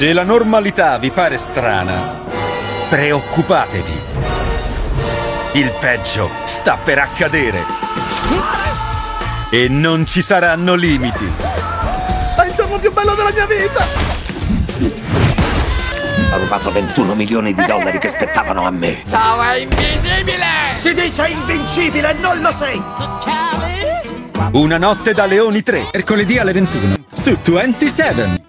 Se la normalità vi pare strana, preoccupatevi. Il peggio sta per accadere. E non ci saranno limiti. È il giorno più bello della mia vita! Ha rubato 21 milioni di dollari che spettavano a me. Ciao, è invisibile! Si dice invincibile, non lo sei! Una notte da Leoni 3, mercoledì alle 21, su 27.